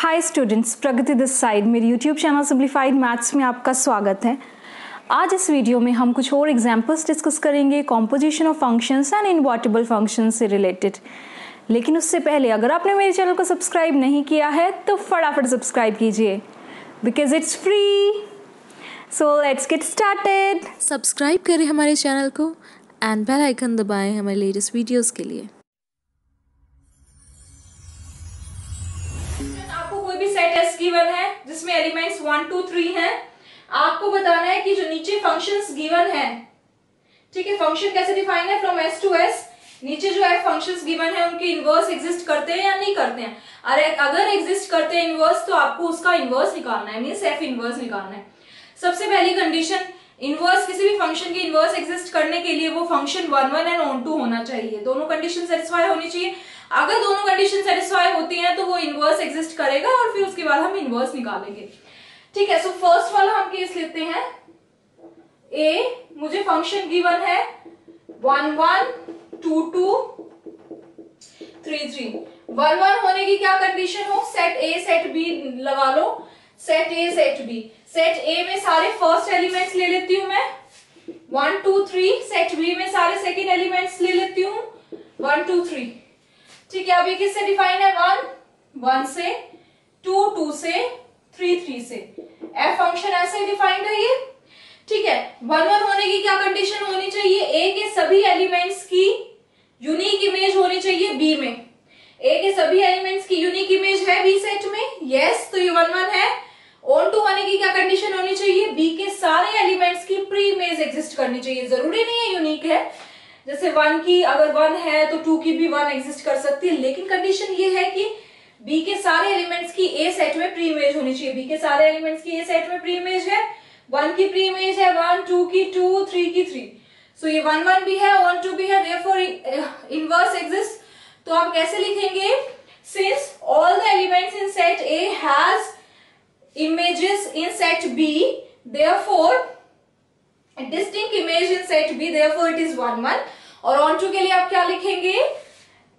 Hi students Pragati this side मेरी YouTube channel simplified maths में आपका स्वागत है। आज इस वीडियो में हम कुछ और एग्जांपल्स डिस्कस करेंगे composition of functions and invertible functions से रिलेटेड लेकिन उससे पहले, अगर आपने मेरे चैनल को सब्सक्राइब नहीं किया है तो फटाफट सब्सक्राइब कीजिए। Because it's free so let's get started subscribe करें हमारे चैनल को एंड बेल आइकन दबाएँ हमारे लेटेस्ट वीडियोस के लिए। आपको कोई भी सेट एस गिवन है, जिसमें एलिमेंट्स वन टू थ्री हैं। आपको बताना है कि जो नीचे फ़ंक्शंस गिवन है, ठीक है फ़ंक्शन कैसे डिफाइन है? फ्रॉम एस टू एस नीचे जो है फ़ंक्शंस गिवन है, उनके इनवर्स एग्जिस्ट करते हैं या नहीं करते हैं? अरे, अगर एग्जिस्ट करते हैं इनवर्स तो आपको उसका इनवर्स निकालना है मीन एफ़ इनवर्स निकालना है। सबसे पहली कंडीशन इनवर्स किसी भी फ़ंक्शन के इनवर्स एग्जिस्ट करने के लिए वो function one one and onto होना चाहिए। दोनों कंडीशन सेटिस्फाई होनी चाहिए। अगर दोनों कंडीशन सेटिस्फाई होती हैं तो वो इनवर्स एग्जिस्ट करेगा और फिर उसके बाद हम इनवर्स निकालेंगे। ठीक है सो फ़र्स्ट वाला हम केस लेते हैं। ए मुझे फ़ंक्शन गिवन है। One one two two three three one one होने की क्या कंडीशन हो? सेट ए सेट बी लगा लो। Set A set B set A में सारे फ़र्स्ट एलिमेंट्स ले लेती हूँ मैं। One two three set B में सारे सेकेंड एलिमेंट्स ले लेती हूँ। वन टू थ्री ठीक है, अभी किससे डिफाइन है? वन वन से टू टू से थ्री थ्री से। एफ़ फ़ंक्शन ऐसे डिफाइंड है ये। ठीक है वन वन होने की क्या कंडीशन होनी चाहिए? ए के सभी एलिमेंट्स की यूनिक इमेज होनी चाहिए बी में। ए के सभी एलिमेंट्स की यूनिक इमेज है बी सेट में। यस तो ये वन वन है। ऑन टू होने की क्या कंडीशन होनी चाहिए? बी के सारे एलिमेंट्स की प्री इमेज एग्जिस्ट करनी चाहिए। ज़रूरी नहीं है यूनिक है। जैसे वन की अगर वन है तो टू की भी वन एग्जिस्ट कर सकती है, लेकिन कंडीशन ये है कि बी के सारे एलिमेंट्स की ए सेट में प्री इमेज होनी चाहिए। बी के सारे एलिमेंट्स की ए सेट में प्री इमेज है वन की प्री इमेज है वन टू की टू थ्री की थ्री सो ये वन वन भी है वन टू भी है देयरफॉर इनवर्स एग्जिस्ट तो आप कैसे लिखेंगे? Since all the elements in set A has images in set b, therefore, distinct image in set b, therefore, it 1 1 और ऑन टू के लिए आप क्या लिखेंगे?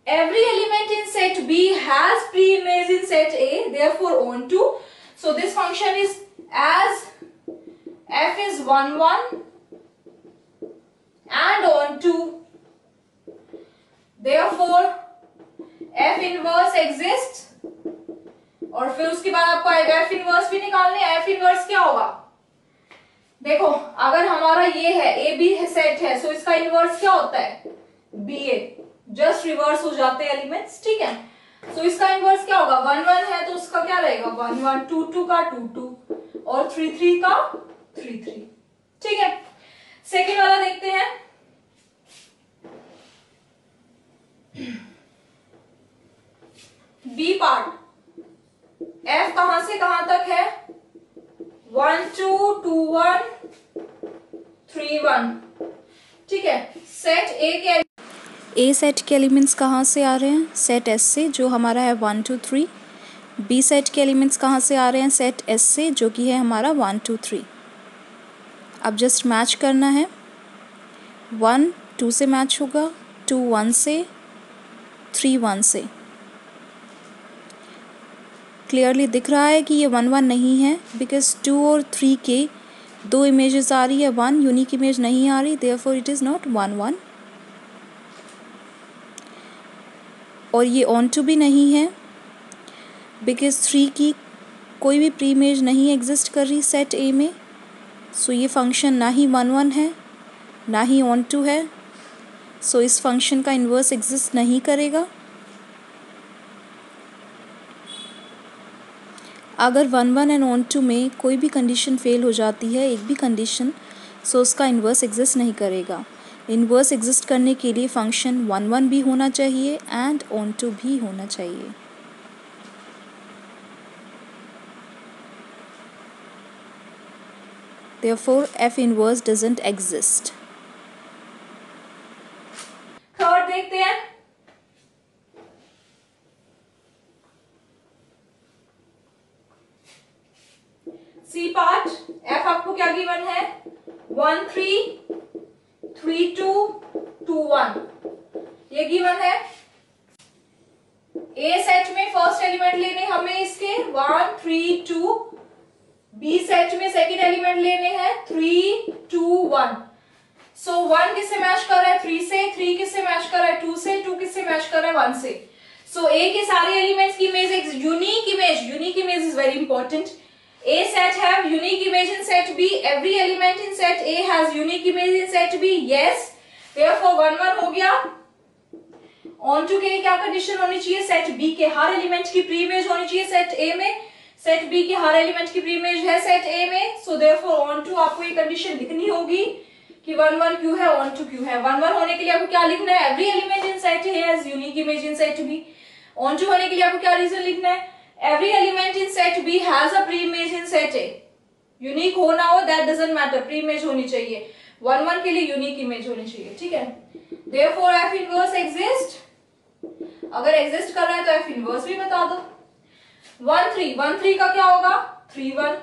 Every element in set B has pre image in set A therefore onto so this function is as F is one one and onto therefore F inverse exist और फिर उसके बाद आपको आएगा एफ़ इनवर्स भी निकालने। एफ़ इनवर्स क्या होगा? देखो, अगर हमारा ये है ए बी सेट है सो इसका इनवर्स क्या होता है? बी ए जस्ट रिवर्स हो जाते हैं एलिमेंट्स ठीक है? सो so इसका इनवर्स क्या होगा? वन वन है तो उसका क्या रहेगा? वन वन टू टू का टू टू और थ्री थ्री का थ्री थ्री ठीक है? सेकेंड वाला देखते हैं. बी पार्ट एफ़ कहाँ से कहाँ तक है? One two two one three one. ठीक है सेट ए के ए सेट के एलिमेंट्स कहाँ से आ रहे हैं? सेट एस से, जो हमारा है one two three. B set के एलिमेंट्स कहाँ से आ रहे हैं? सेट एस से, जो कि है हमारा वन टू थ्री। अब जस्ट मैच करना है। वन टू से मैच होगा, टू वन से, थ्री वन से। क्लियरली दिख रहा है कि ये वन वन नहीं है बिकॉज़ टू और थ्री के दो इमेजेस आ रही है वन यूनिक इमेज नहीं आ रही there it is not one one और ये ऑन टू भी नहीं है बिकॉज़ थ्री की कोई भी प्री इमेज नहीं एग्जिस्ट कर रही सेट ए में सो so ये फ़ंक्शन ना ही वन वन है, ना ही ऑन टू है सो so इस फ़ंक्शन का इन्वर्स एग्जिस्ट नहीं करेगा। अगर one one and onto में कोई भी कंडीशन फेल हो जाती है, एक भी कंडीशन सो उसका इन्वर्स एग्जिस्ट नहीं करेगा। इन्वर्स एग्जिस्ट करने के लिए फ़ंक्शन वन वन भी होना चाहिए एंड ऑन टू भी होना चाहिए। Therefore, f inverse doesn't exist हैं। सी पार्ट एफ़ आपको क्या गिवन है? One three three two two one ये गिवन है। ए सेट में फ़र्स्ट एलिमेंट लेने हमें इसके one three two B set में सेकेंड एलिमेंट लेने हैं three two one so one किससे मैच कर रहा है? थ्री से थ्री किससे मैच कर रहा है? टू से टू किससे मैच कर रहा है? वन से. सो so, ए के सारे एलिमेंट्स की इमेज एक unique image unique image is very important A set have unique image in set B. Every element in set A has unique image in set B. Yes. Therefore, one one हो गया. On to के क्या condition होनी चाहिए set B के हर element की pre image होनी चाहिए सेट A में सेट B के हर एलिमेंट की प्री इमेज है सेट A में सो देयरफॉर ऑन टू आपको ये कंडीशन लिखनी होगी कि वन वन क्यू है ऑन टू क्यू है वन वन होने के लिए आपको क्या लिखना है every element in set A has unique image in set B onto होने के लिए आपको क्या रीजन लिखना है every element in set B has a pre-image in set A. Unique हो ना हो that doesn't matter pre image होनी चाहिए। वन वन के लिए यूनिक इमेज होनी चाहिए, ठीक है? देयरफॉर एफ़ इनवर्स एग्जिस्ट अगर एग्जिस्ट कर रहा है तो एफ़ इनवर्स भी बता दो। वन थ्री वन थ्री का क्या होगा? थ्री वन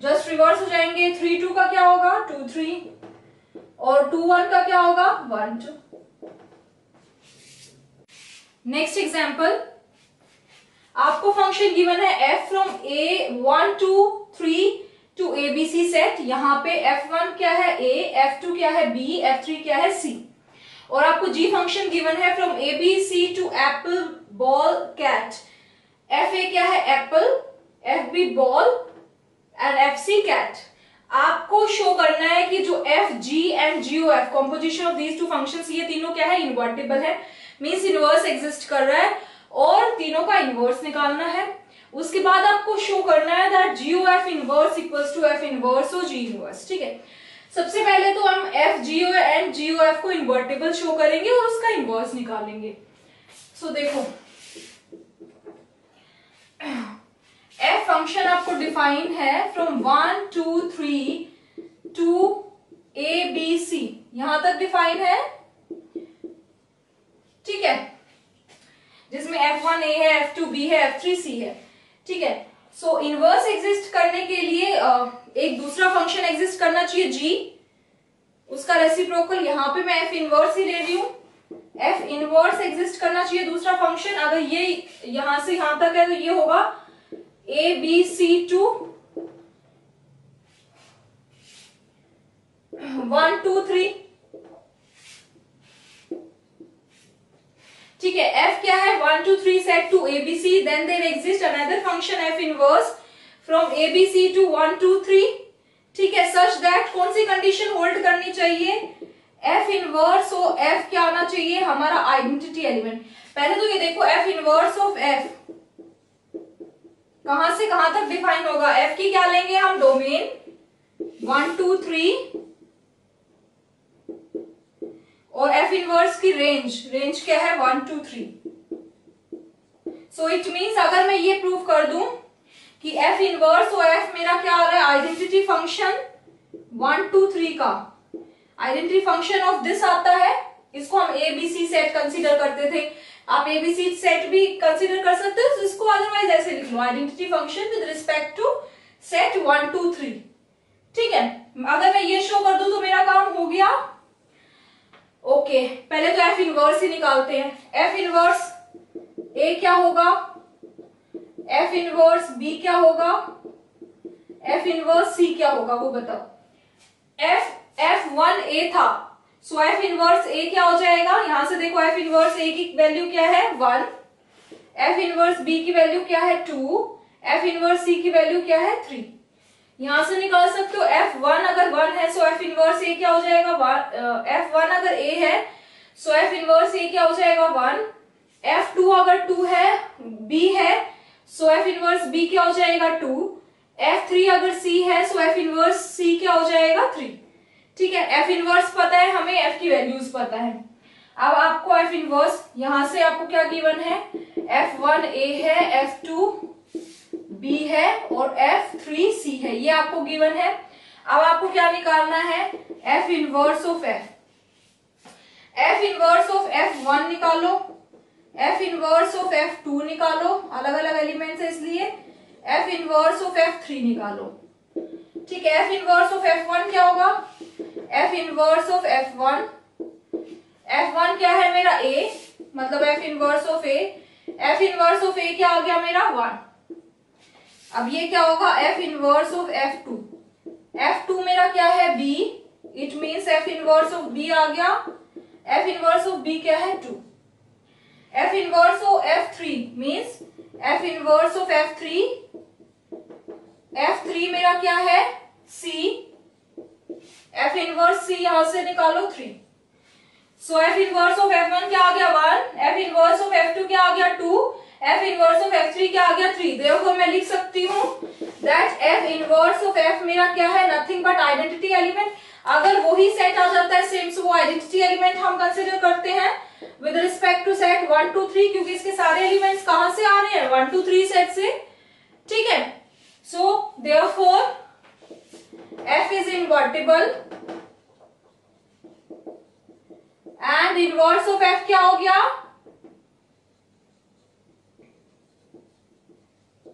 जस्ट रिवर्स हो जाएँगे। थ्री टू का क्या होगा? टू थ्री और टू वन का क्या होगा? वन टू नेक्स्ट एग्ज़ाम्पल आपको फ़ंक्शन गिवन है F from A one two three to A B C set यहाँ पे एफ़ वन क्या है? ए एफ़ टू क्या है? बी एफ़ थ्री क्या है? सी और आपको जी फ़ंक्शन गिवन है from A B C to apple ball cat F A क्या है? Apple F B ball and F C cat आपको शो करना है कि जो F G and G O F composition of these two functions ये तीनों क्या है? इन्वर्टेबल है. मीन्स इनवर्स एग्जिस्ट कर रहा है. और तीनों का इनवर्स निकालना है। उसके बाद आपको शो करना है that G O F inverse equals to F inverse और जी इनवर्स ठीक है? सबसे पहले तो हम F G O and G O F को इन्वर्टेबल शो करेंगे और उसका इनवर्स निकालेंगे। सो so, देखो। एफ़ फ़ंक्शन आपको डिफाइन है from one two three to A B C यहाँ तक डिफाइन है? ठीक है? जिसमें एफ़ वन ए है एफ़ टू बी है एफ़ थ्री सी है। ठीक है? सो इनवर्स एग्जिस्ट करने के लिए एक दूसरा फ़ंक्शन एग्जिस्ट करना चाहिए जी उसका रेसिप्रोकल यहाँ पे मैं एफ़ इनवर्स ही ले रही हूँ। एफ़ इनवर्स एग्जिस्ट करना चाहिए दूसरा फ़ंक्शन अगर ये यहाँ से यहाँ तक है तो ये होगा A B C to one two three ठीक है एफ़ क्या है? One two three set to ABC then there exist another function F inverse from ABC to one two three ठीक है सच दैट कौन सी कंडीशन होल्ड करनी चाहिए? F inverse और एफ़ क्या आना चाहिए? हमारा आइडेंटिटी एलिमेंट पहले तो ये देखो एफ़ इनवर्स ऑफ़ एफ़ कहाँ से कहाँ तक डिफाइन होगा? एफ़ की क्या लेंगे हम? डोमेन वन टू थ्री और एफ़ इनवर्स की रेंज रेंज क्या है? One two three so it means अगर मैं ये प्रूव कर दूँ कि एफ़ इनवर्स और एफ़ मेरा क्या आ रहा है? Identity function one two three का। आइडेंटिटी फ़ंक्शन ऑफ़ दिस आता है। इसको हम एबीसी सेट कंसीडर करते थे। आप एबीसी सेट भी कंसीडर कर सकते हो। इसको अदरवाइज़ ऐसे लिख लो। Identity function with respect to set one two three ठीक है? अगर मैं ये शो कर दू तो मेरा काम हो गया। ओके, पहले तो एफ़ इनवर्स ही निकालते हैं। एफ़ इनवर्स ए क्या होगा? एफ़ इनवर्स बी क्या होगा? एफ़ इनवर्स सी क्या होगा, वो बताओ। एफ़ एफ़ वन ए था। सो एफ़ इनवर्स ए क्या हो जाएगा? यहाँ से देखो एफ़ इनवर्स ए की वैल्यू क्या है? वन एफ़ इनवर्स बी की वैल्यू क्या है? टू एफ़ इनवर्स सी की वैल्यू क्या है? थ्री यहाँ से निकाल सकते हो एफ़ वन अगर वन है सो एफ़ इनवर्स ए क्या हो जाएगा? एफ़ वन अगर ए है सो एफ़ इनवर्स ए क्या हो जाएगा? वन एफ़ टू अगर टू है बी है सो एफ़ इनवर्स बी क्या हो जाएगा? टू एफ़ थ्री अगर सी है सो एफ़ इनवर्स सी क्या हो जाएगा? थ्री ठीक है? एफ़ इनवर्स पता है, हमें एफ़ की वैल्यूज़ पता है। अब आपको एफ़ इनवर्स यहाँ से आपको क्या गिवन है? एफ़ वन ए है एफ़ टू बी है और एफ़ थ्री सी है, ये आपको गिवन है। अब आपको क्या निकालना है? F inverse of F F inverse of F one निकालो। F inverse of F two निकालो। अलग अलग एलिमेंट है इसलिए। F inverse of F three निकालो। ठीक है F inverse of F one क्या होगा? F inverse of F one F one क्या है मेरा ए मतलब F inverse of A F inverse of A क्या आ गया मेरा? वन अब ये क्या होगा? F inverse of F two F two मेरा क्या है? B it means F inverse of B आ गया. एफ़ इनवर्स ऑफ़ बी क्या है? Two F inverse of F three means F inverse of F three F three मेरा क्या है? सी F inverse सी यहाँ से निकालो three so F inverse of F one क्या आ गया? One F inverse of F two क्या आ गया? Two F inverse of F three क्या आ गया? थ्री देखो मैं लिख सकती हूँ that F inverse of F मेरा क्या है? नथिंग बट आइडेंटिटी एलिमेंट अगर वही सेट आ जाता है सेम सो वो आइडेंटिटी एलिमेंट हम कंसिडर करते हैं with respect to set one two three क्योंकि इसके सारे एलिमेंट्स कहाँ से आ रहे हैं? वन टू थ्री सेट से। ठीक है? So therefore F is invertible and inverse of F क्या हो गया?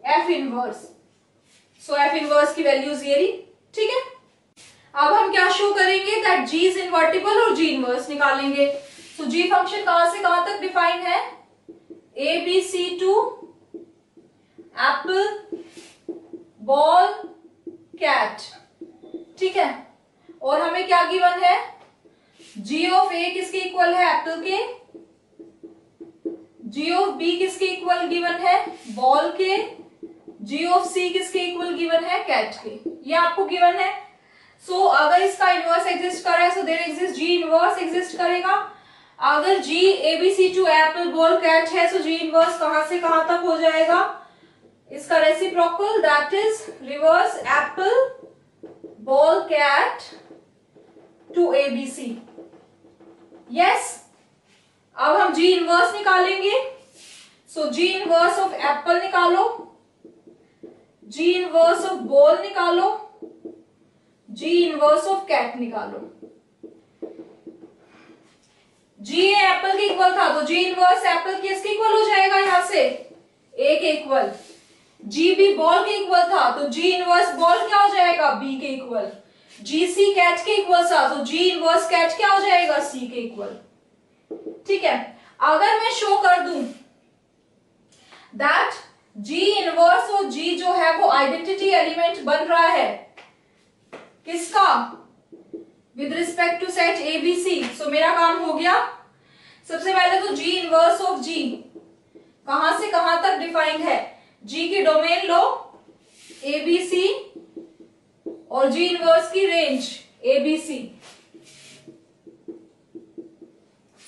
F inverse so F inverse की वैल्यूज़ ये रही, ठीक है? अब हम क्या शो करेंगे? दैट जी इज़ इनवर्टिबल और जी इनवर्स निकालेंगे. सो जी फ़ंक्शन कहाँ से कहाँ तक डिफाइन है? A B C to apple ball cat ठीक है? और हमें क्या गिवन है? जी ऑफ़ ए किसके इक्वल है? एप्पल के. जी ऑफ़ बी किसके इक्वल गिवन है? बॉल के. जी ऑफ़ सी किसके इक्वल गिवन है? कैट के। ये आपको गिवन है। सो so, अगर इसका इनवर्स एग्जिस्ट कर रहा है so there exist G inverse exist करेगा। अगर G ABC to apple ball cat है सो जी इनवर्स कहाँ से कहाँ तक हो जाएगा? इसका reciprocal that is reverse apple ball cat to ABC yes अब हम जी इनवर्स निकालेंगे। So G inverse of apple निकालो। जी इनवर्स ऑफ़ बॉल निकालो। जी इनवर्स ऑफ़ कैट निकालो। जी एप्पल के इक्वल था तो जी इनवर्स एप्पल किसके इक्वल हो जाएगा यहाँ से? ए के इक्वल जी बी बॉल के इक्वल था तो जी इनवर्स बॉल क्या हो जाएगा? बी के इक्वल जी सी कैच के इक्वल था तो जी इनवर्स कैच क्या हो जाएगा? सी के इक्वल ठीक है? अगर मैं शो कर दू दैट जी इनवर्स और जी जो है वो आइडेंटिटी एलिमेंट बन रहा है। किसका? With respect to set A B C मेरा काम हो गया। सबसे पहले तो जी इनवर्स ऑफ़ जी कहाँ से कहाँ तक डिफाइंड है? जी की डोमेन लो ए बी सी और जी इनवर्स की रेंज ए बी सी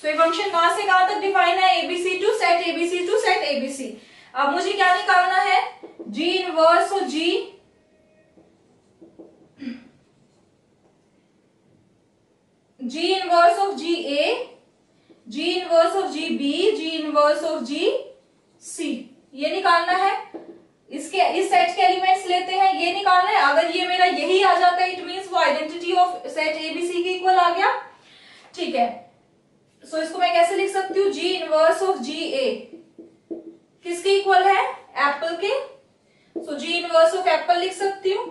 ये फ़ंक्शन कहाँ से कहाँ तक डिफाइन है? ABC to set ABC to set ABC अब मुझे क्या निकालना है? G inverse G. G inverse of G A G inverse of G B G inverse of G C. ये निकालना है। इसके इस सेट के एलिमेंट्स लेते हैं ये निकालना है। अगर ये मेरा यही आ जाता है इट मींस वो आइडेंटिटी ऑफ़ सेट एबीसी के इक्वल आ गया। ठीक है। सो so, इसको मैं कैसे लिख सकती हूँ? G inverse of G A. किसके इक्वल है? एप्पल के। So G inverse of apple लिख सकती हूँ।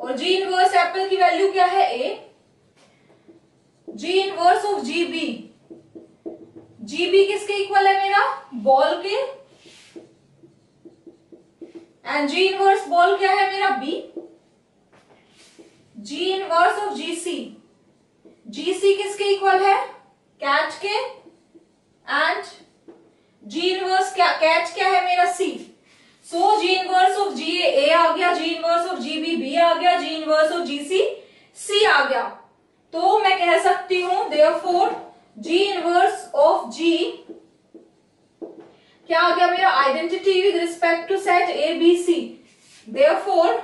और जी इनवर्स एप्पल की वैल्यू क्या है? A G inverse of G B G B किसके इक्वल है मेरा? बॉल के। एंड जी इनवर्स बॉल क्या है मेरा? B G inverse of G C G C किसके इक्वल है? कैच के। एंड जी इनवर्स क्या कैच क्या है मेरा सी सो G inverse of G A आ गया G inverse of G B B आ गया जी इनवर्स ऑफ़ जी सी सी आ गया। तो मैं कह सकती हूँ therefore G inverse of G क्या आ गया मेरा? Identity with respect to set A B C therefore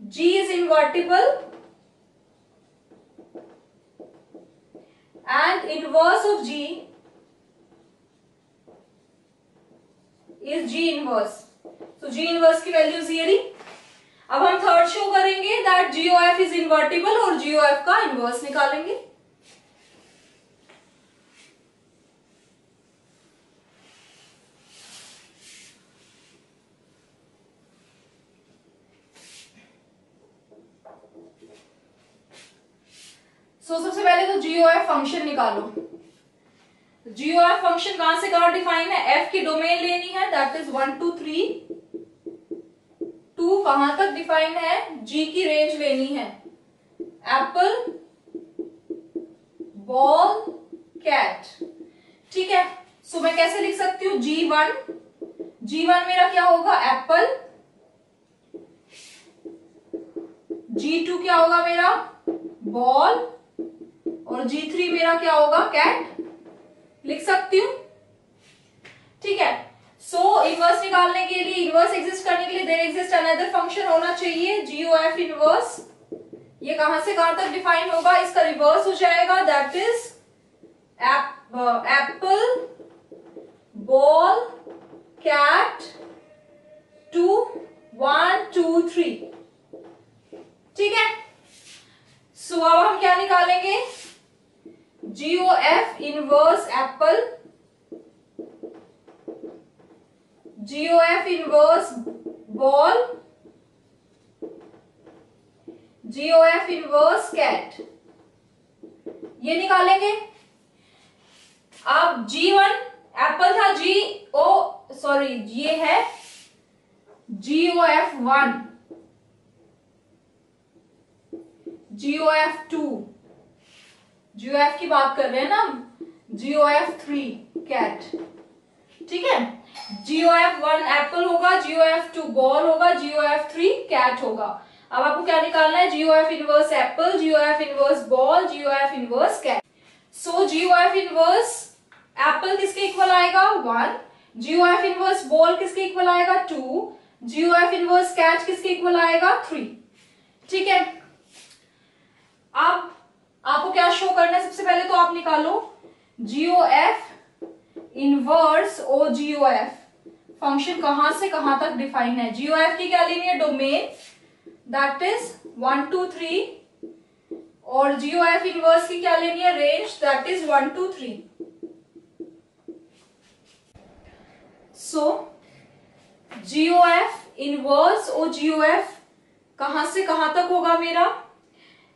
G is invertible and inverse of G is G inverse तो जी inverse की वैल्यूज़ रही अब हम थर्ड शो करेंगे that G O F is invertible और जीओ एफ़ का inverse निकालेंगे. So so, सबसे पहले तो जीओ एफ़ फ़ंक्शन निकालो. जीओ एफ़ फ़ंक्शन कहाँ से कहाँ डिफाइन है? एफ़ की डोमेन लेनी है that is one two three to कहाँ तक डिफाइन है? जी की रेंज लेनी है। एप्पल बॉल कैट ठीक है सो मैं कैसे लिख सकती हूँ? जी वन जी वन मेरा क्या होगा? एप्पल जी टू क्या होगा मेरा? बॉल और जी थ्री मेरा क्या होगा? कैट लिख सकती हूँ? ठीक है। सो so, इनवर्स निकालने के लिए इनवर्स एग्जिस्ट करने के लिए देर एग्जिस्ट अनदर फ़ंक्शन होना चाहिए जीओ एफ़ इनवर्स ये कहाँ से कहाँ तक डिफाइन होगा? इसका रिवर्स हो जाएगा that is apple ball cat to one two three ठीक है। सो so, अब हम क्या निकालेंगे? Apple G O F inverse ball G O F inverse cat ये निकालेंगे। जी वन एप्पल था जी ओ सॉरी ये है G O F one G O F two G O F की बात कर रहे हैं ना जीओ एफ़ थ्री कैट ठीक है जीओ एफ़ वन एप्पल होगा जीओ एफ़ टू बॉल होगा जीओ एफ़ थ्री कैट होगा अब आपको क्या निकालना है G O F inverse apple G O F inverse ball G O F inverse cat so G O F inverse apple किसके equal आएगा one G O F inverse ball किसके equal आएगा two G O F inverse cat किसके equal आएगा three ठीक है अब आपको क्या शो करना है? सबसे पहले तो आप निकालो। G O F inverse O G O F function कहाँ से कहाँ तक डिफाइन है? जीओ एफ़ की क्या लेनी है domain that is one two three और जीओ एफ़ इनवर्स की क्या लेनी है range that is one two three so G O F inverse और जीओ एफ़ कहाँ से कहाँ तक होगा मेरा?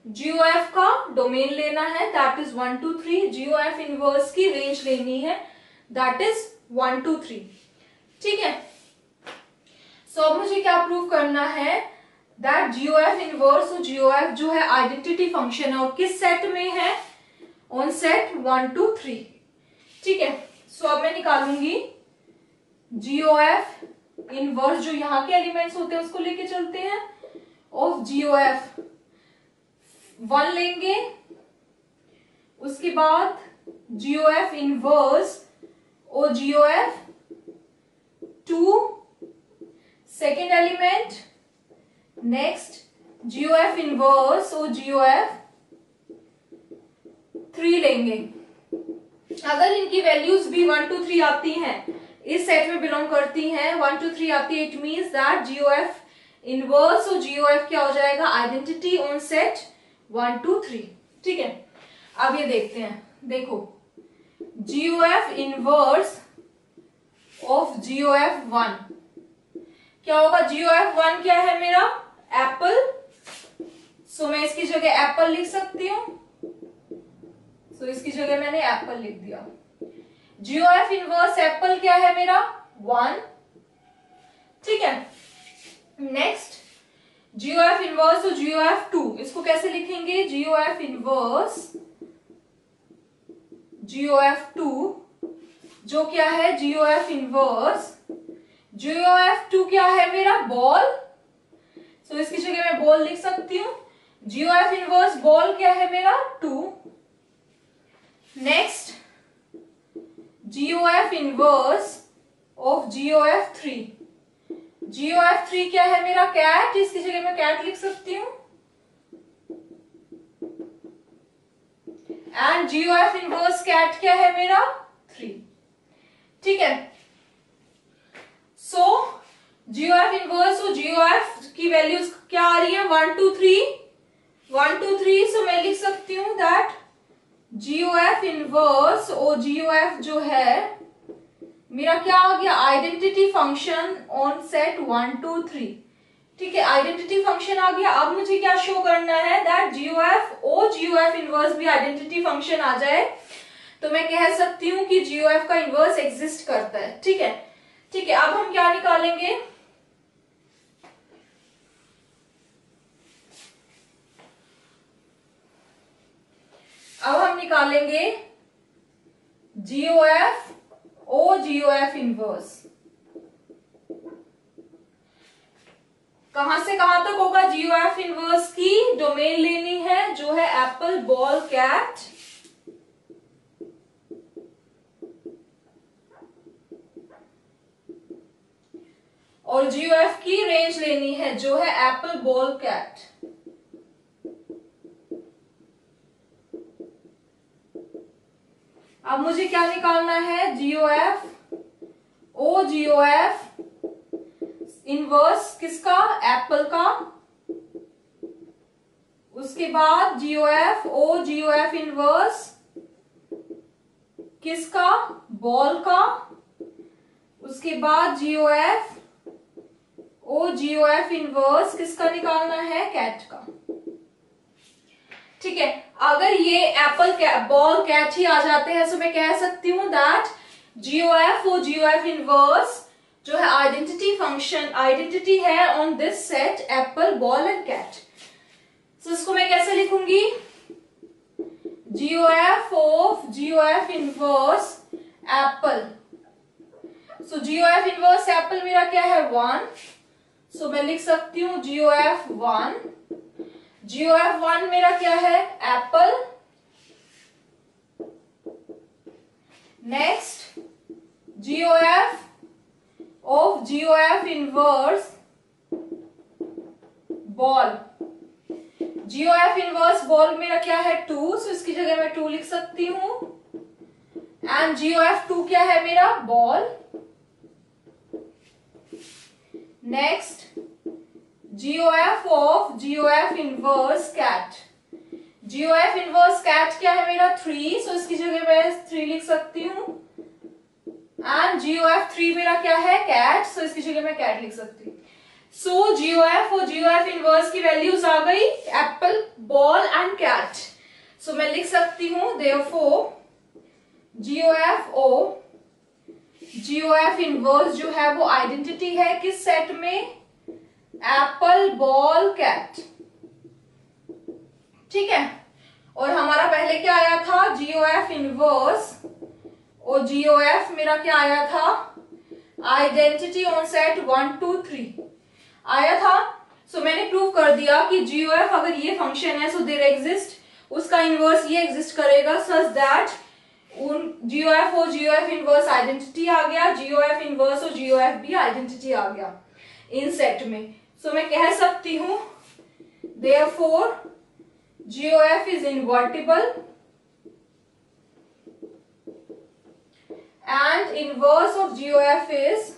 जीओ एफ़ का डोमेन लेना है that is one two three G O F inverse की रेंज लेनी है that is one two three ठीक है? सो so, मुझे क्या प्रूव करना है? दैट जीओ एफ़ इनवर्स और जीओ एफ़ जो है आइडेंटिटी फ़ंक्शन है और किस सेट में है? On set one two three ठीक है? सो अब मैं निकालूँगी जीओ एफ़ इनवर्स जो यहाँ के एलिमेंट्स होते हैं उसको लेके चलते हैं ऑफ़ जीओ एफ़ वन लेंगे, उसके बाद G O F inverse O G O F two second element next G O F inverse O G O F three लेंगे। अगर इनकी वैल्यूज़ भी वन टू थ्री आती हैं, इस सेट में बिलोंग करती हैं वन टू थ्री आती है it means that G O F inverse और जीओ एफ़ क्या हो जाएगा? Identity on set one two three ठीक है? अब ये देखते हैं। देखो। G O F inverse of G O F one क्या होगा? जीओ एफ़ वन क्या है मेरा? एप्पल सो मैं इसकी जगह एप्पल लिख सकती हूँ। सो इसकी जगह मैंने एप्पल लिख दिया। जीओ एफ़ इनवर्स एप्पल क्या है मेरा? वन ठीक है? नेक्स्ट जीओ एफ़ इनवर्स और जीओ एफ़ टू इसको कैसे लिखेंगे? G O F inverse G O F two जो क्या है? G O F inverse G O F two क्या है मेरा? बॉल सो so, इसकी जगह मैं बॉल लिख सकती हूँ. जीओ एफ़ इनवर्स बॉल क्या है मेरा? Two next G O F inverse of G O F three G O F three क्या है मेरा कैट? इसकी जगह मैं कैट लिख सकती हूँ? And G O F inverse cat क्या है मेरा? थ्री। ठीक है। सो जीओ एफ़ इनवर्स और जीओ एफ़ की वैल्यूज़ क्या आ रही है? One two three one two three so मैं लिख सकती हूँ दैट जीओ एफ़ इनवर्स और जीओ एफ़ जो है मेरा क्या आ गया? Identity function on set one two three ठीक है आइडेंटिटी फ़ंक्शन आ गया। अब मुझे क्या शो करना है? That G O F O G O F inverse भी आइडेंटिटी फ़ंक्शन आ जाए तो मैं कह सकती हूँ कि जीओ एफ़ का इनवर्स एग्जिस्ट करता है। ठीक है? ठीक है, अब हम क्या निकालेंगे? अब हम निकालेंगे G O F O G O F inverse कहाँ से कहाँ तक होगा जीओ एफ़ इनवर्स की? डोमेन लेनी है, जो है एप्पल बॉल कैट और जीओ एफ़ की रेंज लेनी है, जो है एप्पल बॉल कैट अब मुझे क्या निकालना है? G O F O G O F inverse किसका? एप्पल का. उसके बाद G O F O G O F inverse किसका? बॉल का. उसके बाद G O F O G O F inverse किसका निकालना है? कैट का. ठीक है अगर ये एप्पल बॉल कैट ही आ जाते हैं तो मैं कह सकती हूँ that G O F O G O F inverse जो है आइडेंटिटी फ़ंक्शन आइडेंटिटी है on this set apple ball and cat so इसको मैं कैसे लिखूँगी? G O F of G O F inverse apple so G O F inverse apple मेरा क्या है? वन सो so, मैं लिख सकती हूँ G O F one G O F one मेरा क्या है? Apple next G O F of GOF inverse ball GOF inverse ball मेरा क्या है? टू सो इसकी जगह मैं टू लिख सकती हूँ. एंड GOF टू क्या है मेरा? Ball next GOF of GOF inverse cat GOF inverse cat क्या है मेरा? थ्री सो so, इसकी जगह मैं थ्री लिख सकती हूँ। एंड एफ़ थ्री मेरा क्या है? कैट सो so, इसकी जगह मैं कैट लिख सकती हूँ। सो एफ़ और एफ़ इनवर्स की वैल्यूज़ आ गई। Apple ball and cat so मैं लिख सकती हूँ G O F O F inverse जो है वो आइडेंटिटी है किस सेट में? एप्पल बॉल कैट ठीक है? और हमारा पहले क्या आया था? जीओ एफ़ इनवर्स और जीओ एफ़ मेरा क्या आया था? Identity on set one two three आया था? सो so, मैंने प्रूव कर दिया कि जीओ एफ़ अगर ये फ़ंक्शन है सो देर एग्जिस्ट उसका इनवर्स ये एग्जिस्ट करेगा सच दैट उन जीओ एफ़ और G O F inverse identity आ गया जीओ एफ़ इनवर्स और जीओ एफ़ भी आइडेंटिटी आ गया इन सेट में। सो so, मैं कह सकती हूँ therefore G O F is invertible and inverse of GOF is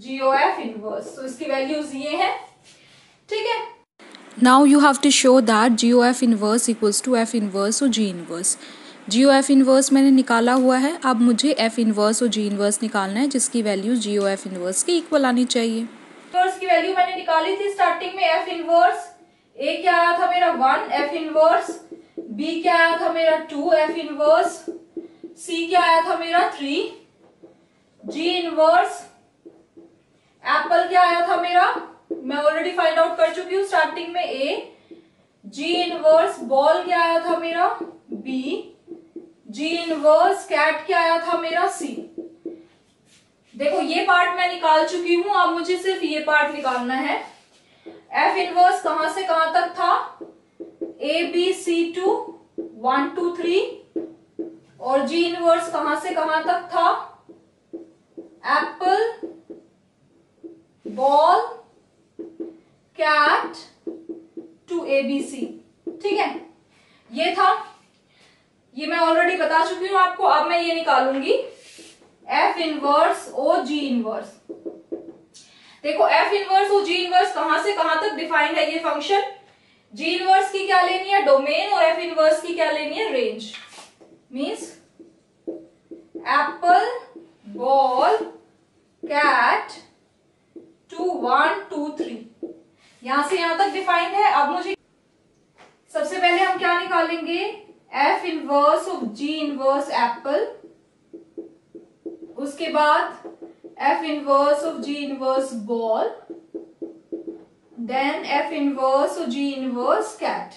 GOF inverse. So इसकी values ये हैं ठीक है Now you have to show that GOF inverse equals to F inverse और G inverse. GOF inverse मैंने निकाला हुआ है। अब मुझे एफ़ इनवर्स और G inverse निकालना है, जिसकी वैल्यू GOF inverse के इक्वल आनी चाहिए। इनवर्स की वैल्यू मैंने निकाली थी स्टार्टिंग में F इनवर्स ए क्या आया था मेरा? वन F इनवर्स बी क्या आया था मेरा? टू एफ़ इनवर्स सी क्या आया था मेरा? थ्री जी इनवर्स एप्पल क्या आया था मेरा? मैं ऑलरेडी फाइंड आउट कर चुकी हूँ स्टार्टिंग में ए जी इनवर्स बॉल क्या आया था मेरा? बी जी इनवर्स कैट क्या आया था मेरा? सी देखो, ये पार्ट मैं निकाल चुकी हूँ, अब मुझे सिर्फ़ ये पार्ट निकालना है। एफ़ इनवर्स कहाँ से कहाँ तक था? A B C to one two three और जी इनवर्स कहाँ से कहाँ तक था? Apple ball cat to A B C ठीक है? ये था। ये मैं ऑलरेडी बता चुकी हूँ आपको, अब मैं ये निकालूँगी। F inverse O G inverse देखो एफ़ इनवर्स और जी इनवर्स कहाँ से कहाँ तक डिफाइंड है ये फ़ंक्शन जी इनवर्स की क्या लेनी है? डोमेन और एफ़ इनवर्स की क्या लेनी है? Range means apple ball cat to one two three यहाँ से यहाँ तक डिफाइंड है। अब मुझे सबसे पहले हम क्या निकालेंगे? F inverse of G inverse apple उसके बाद F inverse of G inverse ball then F inverse और जी इनवर्स कैट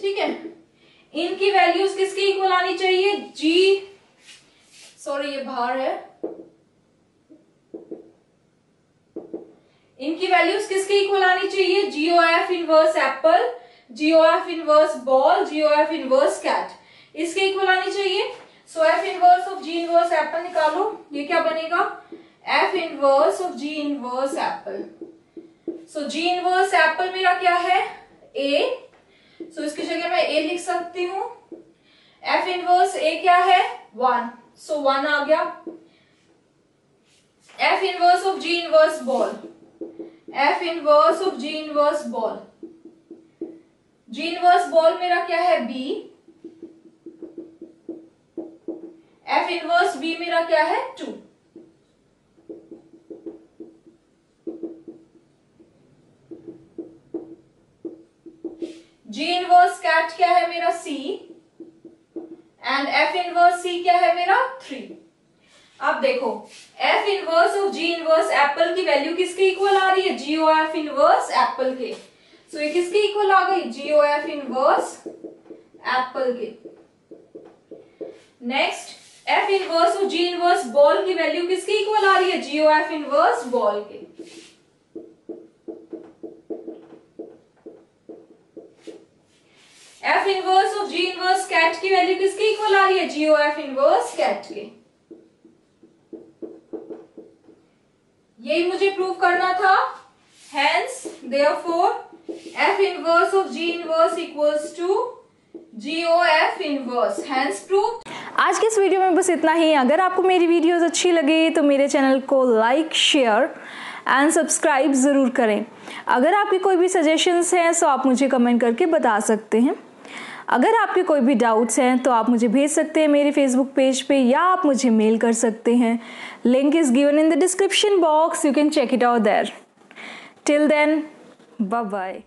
ठीक है? इनकी वैल्यूज़ किसके इक्वल आनी चाहिए? जी सॉरी ये बाहर है। इनकी वैल्यूज़ किसके इक्वल आनी चाहिए? G O F inverse apple G O F inverse ball G O F inverse cat इसके इक्वल आनी चाहिए। So F inverse of G inverse apple निकालो। ये क्या बनेगा? F inverse of G inverse apple so G inverse apple मेरा क्या है? ए सो so, इसकी जगह मैं ए लिख सकती हूँ। एफ़ इनवर्स ए क्या है? वन सो वन आ गया। F inverse of G inverse ball F inverse of G inverse ball G inverse ball मेरा क्या है? बी एफ़ इनवर्स बी मेरा क्या है? टू जी इनवर्स कैट क्या है मेरा C and F inverse C क्या है मेरा? थ्री अब देखो एफ़ इनवर्स और जी इनवर्स एप्पल की वैल्यू किसके इक्वल आ रही है? जीओ एफ़ इनवर्स एप्पल के. सो so, ये किसके इक्वल आ गई? G O F inverse apple के। Next F inverse of G inverse ball की वैल्यू किसके इक्वल आ रही है? G O F inverse ball के। F inverse of G inverse cat की वैल्यू किसके इक्वल आ रही है? जीओ एफ़ इनवर्स कैट के। यही मुझे प्रूव करना था। Hence therefore of G inverse equals to G O F inverse hence prove आज के इस वीडियो में बस इतना ही। अगर आपको मेरी वीडियोस अच्छी लगी तो मेरे चैनल को लाइक शेयर एंड सब्सक्राइब ज़रूर करें। अगर आपके कोई भी सजेशंस हैं तो आप मुझे कमेंट करके बता सकते हैं। अगर आपके कोई भी डाउट्स हैं तो आप मुझे भेज सकते हैं मेरे फेसबुक पेज पे, या आप मुझे मेल कर सकते हैं। Link is given in the description box you can check it out there till then bye